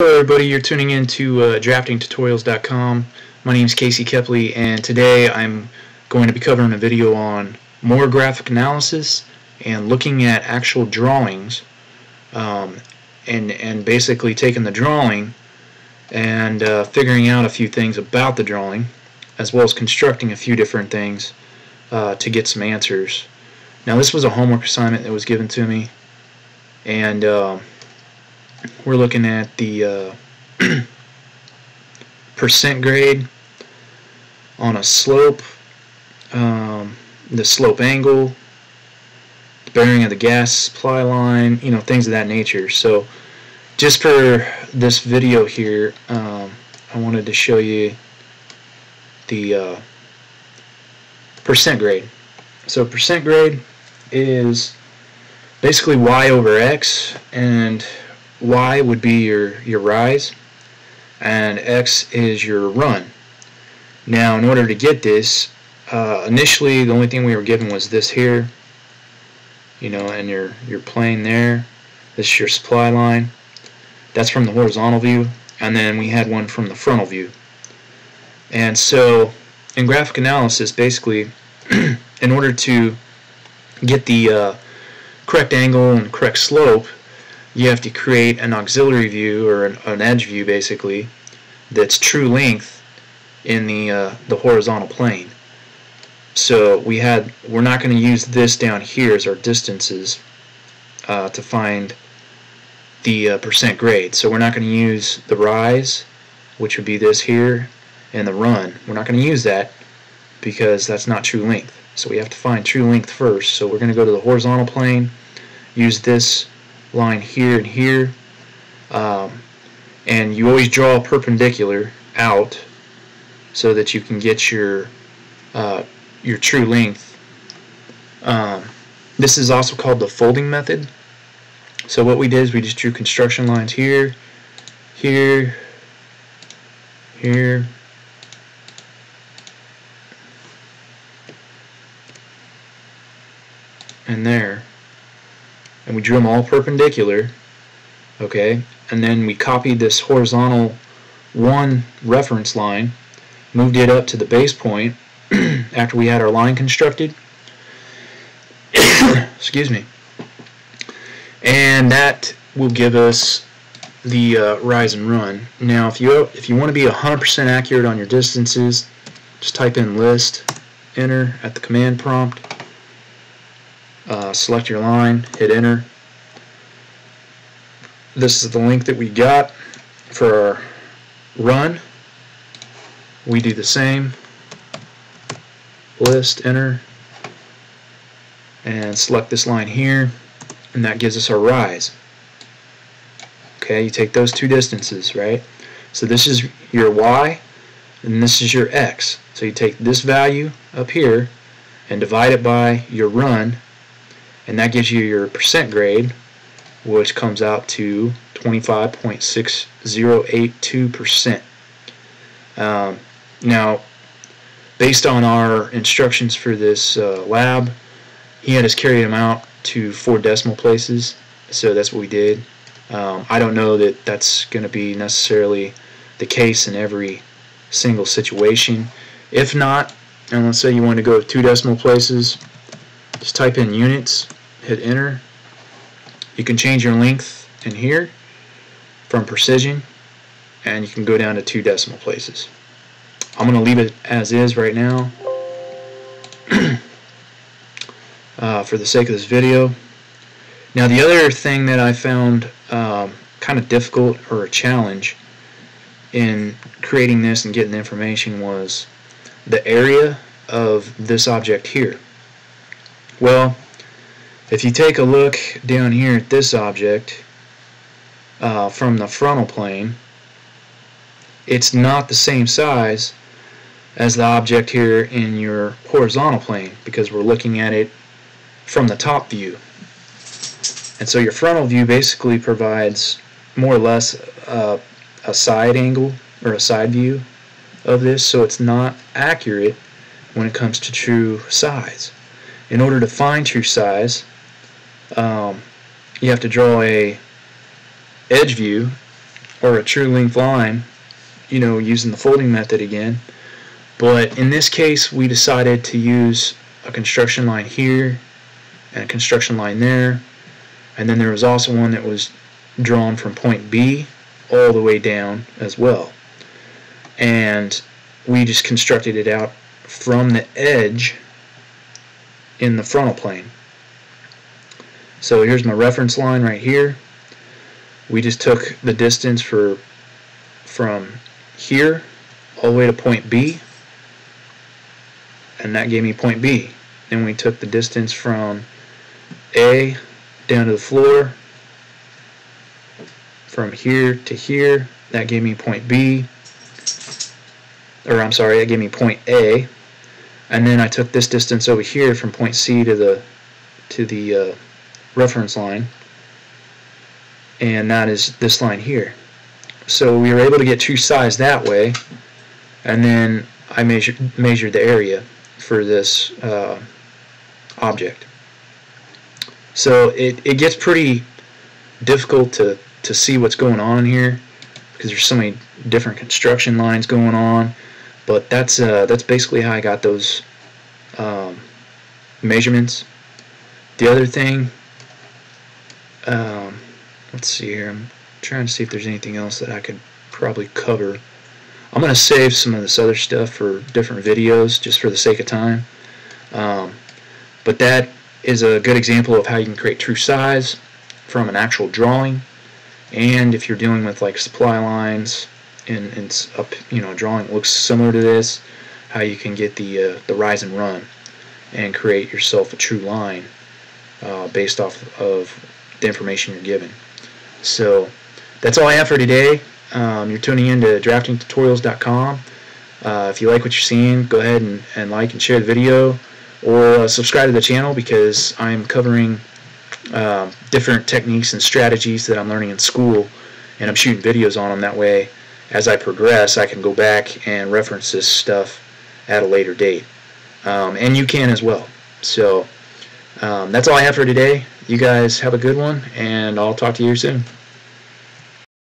Hello everybody, you're tuning in to uh, draftingtutorials.com. My name is Casey Kepley and today I'm going to be covering a video on more graphic analysis and looking at actual drawings um, and, and basically taking the drawing and uh, figuring out a few things about the drawing as well as constructing a few different things uh, to get some answers. Now this was a homework assignment that was given to me and uh, we're looking at the uh, percent grade on a slope, um, the slope angle, the bearing of the gas supply line, you know, things of that nature. So just for this video here, um, I wanted to show you the uh, percent grade. So percent grade is basically y over x and y would be your, your rise and x is your run. Now in order to get this, uh, initially the only thing we were given was this here, you know, and your, your plane there. This is your supply line. That's from the horizontal view. And then we had one from the frontal view. And so in graphic analysis, basically, in order to get the uh, correct angle and correct slope, you have to create an auxiliary view or an, an edge view basically that's true length in the uh, the horizontal plane. So we had we're not going to use this down here as our distances uh, to find the uh, percent grade. So we're not going to use the rise, which would be this here, and the run. We're not going to use that because that's not true length. So we have to find true length first. So we're going to go to the horizontal plane, use this line here and here um, and you always draw a perpendicular out so that you can get your uh, your true length. Um, this is also called the folding method. So what we did is we just drew construction lines here here here. And there and we drew them all perpendicular okay? And then we copied this horizontal one reference line moved it up to the base point after we had our line constructed. Excuse me. And that will give us the uh, rise and run. Now if you if you want to be 100% accurate on your distances just type in list enter at the command prompt uh, select your line, hit enter. This is the link that we got for our run. We do the same. List, enter, and select this line here, and that gives us our rise. Okay, you take those two distances, right? So this is your y, and this is your x. So you take this value up here and divide it by your run, and that gives you your percent grade which comes out to 25.6082%. Um, now, based on our instructions for this uh, lab, he had us carry them out to four decimal places, so that's what we did. Um, I don't know that that's going to be necessarily the case in every single situation. If not, and let's say you want to go two decimal places, just type in units, hit enter. You can change your length in here from precision and you can go down to two decimal places. I'm going to leave it as is right now uh, for the sake of this video. Now the other thing that I found um, kind of difficult or a challenge in creating this and getting the information was the area of this object here. Well, if you take a look down here at this object uh, from the frontal plane, it's not the same size as the object here in your horizontal plane because we're looking at it from the top view. And so your frontal view basically provides more or less a side angle or a side view of this so it's not accurate when it comes to true size. In order to find true size, um, you have to draw a edge view or a true length line, you know, using the folding method again. But in this case, we decided to use a construction line here and a construction line there. And then there was also one that was drawn from point B all the way down as well. And we just constructed it out from the edge in the frontal plane. So here's my reference line right here. We just took the distance for from here all the way to point B and that gave me point B. Then we took the distance from A down to the floor from here to here that gave me point B or I'm sorry that gave me point A and then I took this distance over here from point C to the to the uh, reference line. And that is this line here. So we were able to get true size that way. And then I measured measured the area for this uh, object. So it, it gets pretty difficult to to see what's going on here because there's so many different construction lines going on but that's uh, that's basically how I got those um, measurements. The other thing um, let's see here. I'm trying to see if there's anything else that I could probably cover. I'm going to save some of this other stuff for different videos just for the sake of time. Um, but that is a good example of how you can create true size from an actual drawing. And if you're dealing with like supply lines and, and up you know drawing looks similar to this how you can get the uh, the rise and run and create yourself a true line uh, based off of the information you're given. So that's all I have for today. Um, you're tuning in to draftingtutorials.com uh, if you like what you're seeing go ahead and, and like and share the video or uh, subscribe to the channel because I'm covering uh, different techniques and strategies that I'm learning in school and I'm shooting videos on them that way as I progress I can go back and reference this stuff at a later date. Um, and you can as well. So um, that's all I have for today. You guys have a good one and I'll talk to you soon